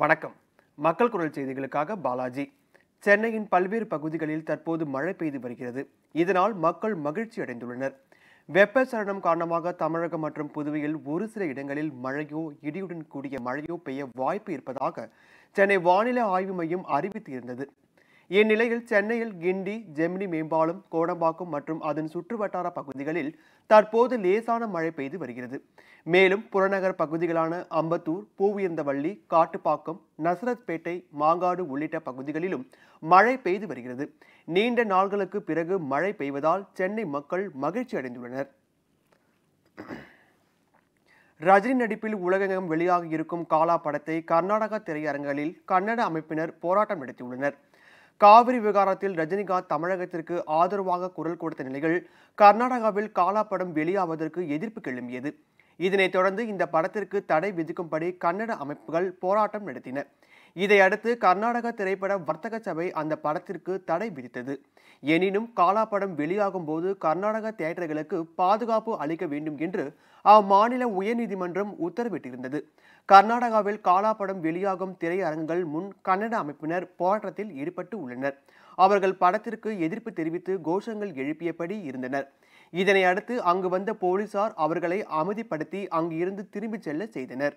வணக்கம். மக்கள் குரல் செய்திகளுக்காக பாலாஜி. சென்னையின் பல்வேறு பகுதிகளில் தற்போது மழை பெய்து வருகிறது. இதனால் மக்கள் மகிழ்ச்சி அடைந்துள்ளனர். வெப்பச்சலனம் காரணமாக தமிழகம் மற்றும் புதுவையில் ஒரு சில இடங்களில் மழையோ இடியுடன் கூடிய மழையோ பெய்ய வாய்ப்பு இருப்பதாக சென்னை வானிலை ஆய்வு மையம் அறிவித்து இருந்தது இந்நிலையில் சென்னையில் கிண்டி ஜெமினி மேம்பாலம் கோடம்பாக்கம் மற்றும் அதன் சுற்றுவட்டார பகுதிகளில் தற்போது லேசான மழை பெய்து வருகிறது. மேலும் புறநகர் பகுதிகளான அம்பத்தூர் பூவியந்தவள்ளி காட்டுப்பாக்கம் நசரத்பேட்டை மாங்காடு உள்ளிட்ட பகுதிகளிலும் மழை பெய்து வருகிறது. நீண்ட நாள்களுக்கு பிறகு மழை பெய்வதால் சென்னை மக்கள் மகிழ்ச்சி அடைந்துள்ளனர். ரஜினி நடிப்பில் உலகெங்கும் வெளியாக இருக்கும் காலா படத்தை கர்நாடகா திரையரங்குகளில் கன்னட அமைப்பினர் போராட்டம் நடத்தியுள்ளனர். காவிரி விவகாரத்தில் ரஜினிகாந்த் தமிழகத்திற்கு ஆதரவாக குரல் கொடுத்த நிலையில் கர்நாடகாவில் காலா படம் வெளியாவதற்கு எதிர்ப்பு கிளம்பியது. இதனைத் தொடர்ந்து இந்த படத்திற்கு தடை விதிக்கும்படி கன்னட அமைப்புகள் போராட்டம் நடத்தின. இதையடுத்து கர்நாடக திரைப்பட வர்த்தக சபை அந்த படத்திற்கு தடை விதித்தது. எனினும் காலா படம் வெளியாகும் போது கர்நாடக தியேட்டர்களுக்கு பாதுகாப்பு அளிக்க வேண்டும் என்று அம்மாநில உயர்நீதிமன்றம் உத்தரவிட்டிருந்தது. கர்நாடகாவில் காலா படம் வெளியாகும் திரையரங்குகள் முன் கன்னட அமைப்பினர் போராட்டத்தில் ஈடுபட்டு உள்ளனர். அவர்கள் படத்திற்கு எதிர்ப்பு தெரிவித்து கோஷங்கள் எழுப்பியபடி இருந்தனர். இதனை அடுத்து அங்கு வந்த போலீசார் அவர்களை அமைதிப்படுத்தி அங்கு இருந்து திரும்பிச் செல்ல செய்தனர்.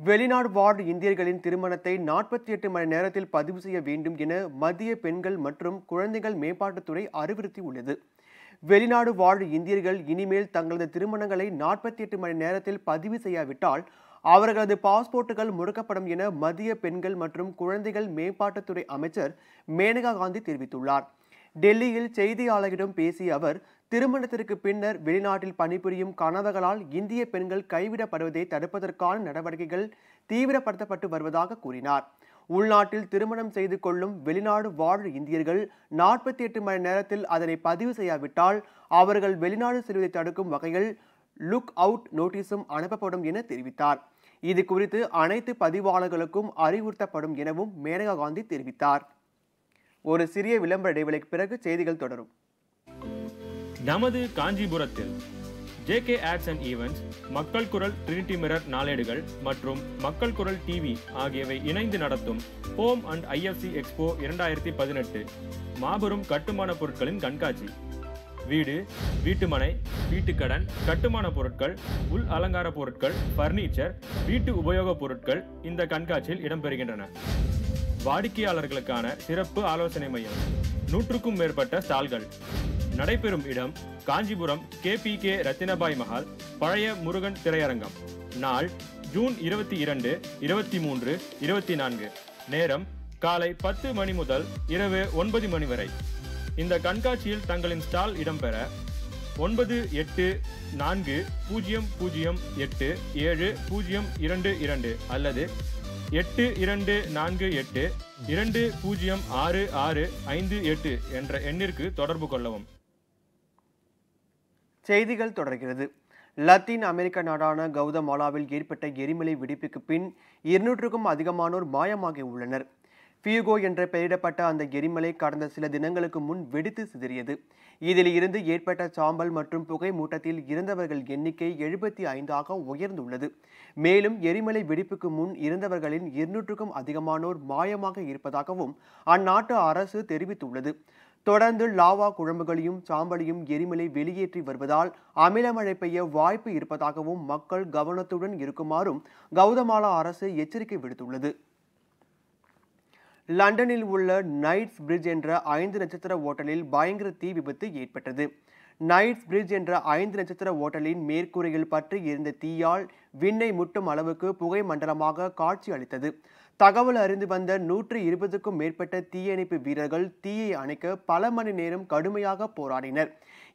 வெளிநாடு வார்டு இந்தியர்களின் திருமணத்தை நாற்பத்தி எட்டு மணி நேரத்தில் பதிவு செய்ய வேண்டும் என மத்திய பெண்கள் மற்றும் குழந்தைகள் மேம்பாட்டுத்துறை அறிவுறுத்தியுள்ளது. வெளிநாடு வாழ் இந்தியர்கள் இனிமேல் தங்களது திருமணங்களை நாற்பத்தி எட்டு மணி நேரத்தில் பதிவு செய்யாவிட்டால் அவர்களது பாஸ்போர்ட்டுகள் முடக்கப்படும் என மத்திய பெண்கள் மற்றும் குழந்தைகள் மேம்பாட்டுத்துறை அமைச்சர் மேனகா காந்தி தெரிவித்துள்ளார். டெல்லியில் செய்தியாளர்களிடம் பேசிய அவர் திருமணத்திற்கு பின்னர் வெளிநாட்டில் பணிபுரியும் கணவர்களால் இந்திய பெண்கள் கைவிடப்படுவதை தடுப்பதற்கான நடவடிக்கைகள் தீவிரப்படுத்தப்பட்டு வருவதாக கூறினார். உள்நாட்டில் திருமணம் செய்து கொள்ளும் வெளிநாடு வாழ் இந்தியர்கள் நாற்பத்தி எட்டு மணி நேரத்தில் அதனை பதிவு செய்யாவிட்டால் அவர்கள் வெளிநாடு செல்வதை தடுக்கும் வகையில் லுக் அவுட் நோட்டீஸும் அனுப்பப்படும் என தெரிவித்தார். இது குறித்து அனைத்து பதிவாளர்களுக்கும் அறிவுறுத்தப்படும் எனவும் மேனகா காந்தி தெரிவித்தார். ஒரு சிறிய விளம்பர இடைவெளிக்கு பிறகு செய்திகள் தொடரும். நமது காஞ்சிபுரத்தில் ஜேகே ஆட்ஸ் அண்ட் ஈவெண்ட்ஸ் மக்கள் குரல் ட்ரினிட்டி மிரர் நாளேடுகள் மற்றும் மக்கள் குரல் டிவி ஆகியவை இணைந்து நடத்தும் ஹோம் அண்ட் ஐஎஃப்சி எக்ஸ்போ இரண்டாயிரத்தி பதினெட்டு மாபெரும் கட்டுமான பொருட்களின் கண்காட்சி. வீடு வீட்டுமனை வீட்டுக்கடன் கட்டுமான பொருட்கள் உள் அலங்கார பொருட்கள் பர்னிச்சர் வீட்டு உபயோகப் பொருட்கள் இந்த கண்காட்சியில் இடம்பெறுகின்றன. வாடிக்கையாளர்களுக்கான சிறப்பு ஆலோசனை மையம். நூற்றுக்கும் மேற்பட்ட ஸ்டால்கள். நடைபெறும் இடம் Kanchipuram K P K Rathinabai Mahal பழைய முருகன் திரையரங்கம். நாள் ஜூன் இருபத்தி இரண்டு இருபத்தி மூன்று இருபத்தி நான்கு. நேரம் காலை பத்து மணி முதல் இரவு ஒன்பது மணி வரை. இந்த கண்காட்சியில் தங்களின் ஸ்டால் இடம்பெற ஒன்பது எட்டு நான்கு பூஜ்ஜியம் பூஜ்ஜியம் எட்டு ஏழு பூஜ்ஜியம் இரண்டு இரண்டு அல்லது எட்டு இரண்டு நான்கு எட்டு இரண்டு பூஜ்ஜியம் ஆறு ஆறு ஐந்து எட்டு என்ற எண்ணிற்கு தொடர்பு கொள்ளவும். செய்திகள் தொடர்கிறது. லத்தீன் அமெரிக்க நாடான கவுதமாலாவில் ஏற்பட்ட எரிமலை வெடிப்புக்கு பின் இருநூற்றுக்கும் அதிகமானோர் மாயமாகி உள்ளனர். பியூகோ என்ற பெயரிடப்பட்ட அந்த எரிமலை கடந்த சில தினங்களுக்கு முன் வெடித்து சிதறியது. இதில் இருந்து ஏற்பட்ட சாம்பல் மற்றும் புகை மூட்டத்தில் இறந்தவர்கள் எண்ணிக்கை எழுபத்தி ஐந்தாக உயர்ந்துள்ளது. மேலும் எரிமலை வெடிப்புக்கு முன் இருந்தவர்களின் இருநூற்றுக்கும் அதிகமானோர் மாயமாக இருப்பதாகவும் அந்நாட்டு அரசு தெரிவித்துள்ளது. தொடர்ந்து லாவா குழம்புகளையும் சாம்பலையும் எரிமலை வெளியேற்றி வருவதால் அமிலமழை பெய்ய வாய்ப்பு இருப்பதாகவும் மக்கள் கவனத்துடன் இருக்குமாறும் கௌதமாலா அரசு எச்சரிக்கை விடுத்துள்ளது. லண்டனில் உள்ள நைட்ஸ் பிரிட்ஜ் என்ற ஐந்து நட்சத்திர ஓட்டலில் பயங்கர தீ விபத்து ஏற்பட்டது. நைட்ஸ் பிரிட்ஜ் என்ற ஐந்து நட்சத்திர ஓட்டலின் மேற்கூரையில் பற்றி இருந்த தீயால் விண்ணை முட்டும் அளவுக்கு புகை மண்டலமாக காட்சி அளித்தது. தகவல் அறிந்து வந்த நூற்றி இருபதுக்கும் மேற்பட்ட தீயணைப்பு வீரர்கள் தீயை அணைக்க பல மணி நேரம் கடுமையாக போராடினர்.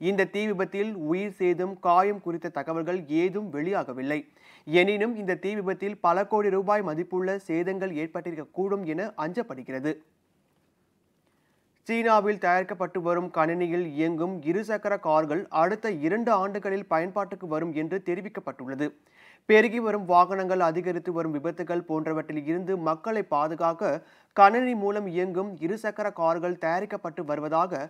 இந்த தீ விபத்தில் உயிர் சேதம் காயம் குறித்த தகவல்கள் ஏதும் வெளியாகவில்லை. எனினும் இந்த தீ விபத்தில் பல கோடி ரூபாய் மதிப்புள்ள சேதங்கள் ஏற்பட்டிருக்கக்கூடும் என அஞ்சப்படுகிறது. சீனாவில் தயாரிக்கப்பட்டு வரும் கணினியில் இயங்கும் இருசக்கர கார்கள் அடுத்த இரண்டு ஆண்டுகளில் பயன்பாட்டுக்கு வரும் என்று தெரிவிக்கப்பட்டுள்ளது. பெருகி வரும் வாகனங்கள் அதிகரித்து வரும் விபத்துகள் போன்றவற்றில் இருந்து மக்களை பாதுகாக்க கணினி மூலம் இயங்கும் இருசக்கர கார்கள் தயாரிக்கப்பட்டு வருவதாக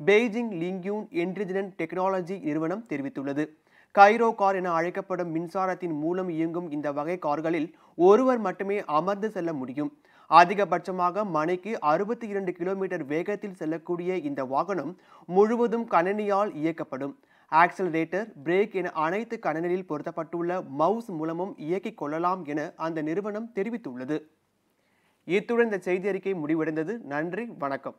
பெய்ஜிங் லிங்யூன் இன்டெலிஜென்ட் டெக்னாலஜி நிறுவனம் தெரிவித்துள்ளது. கைரோ கார் என அழைக்கப்படும் மின்சாரத்தின் மூலம் இயங்கும் இந்த வகை கார்களில் ஒருவர் மட்டுமே அமர்ந்து செல்ல முடியும். அதிகபட்சமாக மணிக்கு அறுபத்தி இரண்டு கிலோமீட்டர் வேகத்தில் செல்லக்கூடிய இந்த வாகனம் முழுவதும் கணனியால் இயக்கப்படும். ஆக்சலரேட்டர் பிரேக் என அனைத்து கணனியில் பொருத்தப்பட்டுள்ள மவுஸ் மூலமும் இயக்கிக் கொள்ளலாம் என அந்த நிறுவனம் தெரிவித்துள்ளது. இத்துடன் இந்த செய்தி அறிக்கை முடிவடைந்தது. நன்றி வணக்கம்.